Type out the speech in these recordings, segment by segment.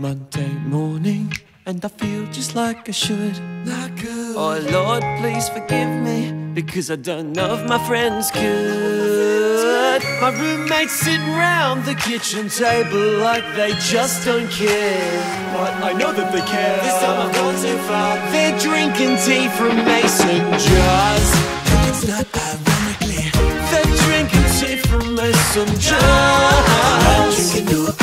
Monday morning, and I feel just like I should. Oh Lord, please forgive me because I don't know if my friends could. My roommates sitting round the kitchen table like they just don't care. But I know that they care. This time I've gone too far. They're drinking tea from mason jars. It's not ironically. They're drinking tea from mason jars. Drinking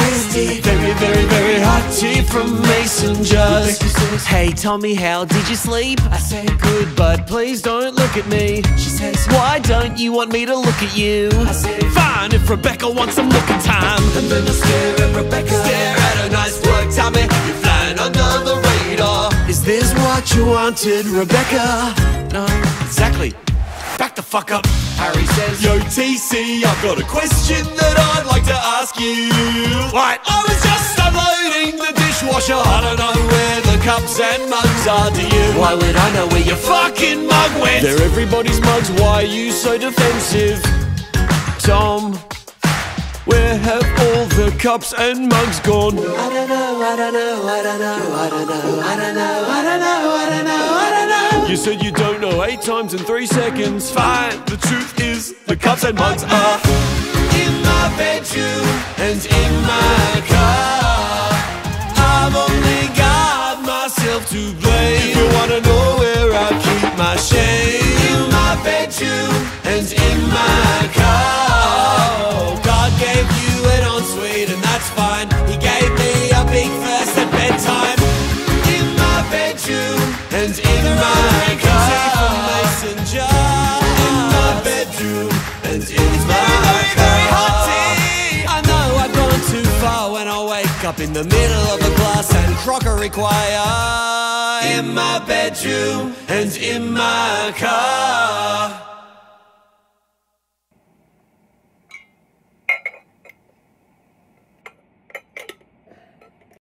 tea from mason jars. Hey Tommy, how did you sleep? I said, Good, but please don't look at me. She says, Why don't you want me to look at you? I say, Fine if Rebecca wants some looking time. And then I stare at Rebecca. Stare at a nice work, Tommy. You're flying under the radar. Is this what you wanted, Rebecca? No, exactly. Back the fuck up. Harry says, Yo, TC, I've got a question that I'd like to ask you. What? I was just dishwasher. I don't know where the cups and mugs are. Do you? Why would I know where your fucking mug went? They're everybody's mugs, why are you so defensive? Tom, where have all the cups and mugs gone? I don't know, I don't know, I don't know, I don't know, I don't know, I don't know, I don't know, I don't know. You said you don't know eight times in three seconds. Fine, the truth is, the cups and mugs are In my bedroom and in my car. Blame. If you wanna know where I keep my shame, In my bedroom and in my car. God gave you an ensuite and that's fine. He gave me a big first at bedtime. In my bedroom and in my are tea from car. mason jar. In my bedroom and in Very, my very, very hot car. tea. I know I've gone too far when I wake up in the middle of a glass and crockery choir. In my bedroom and in my car.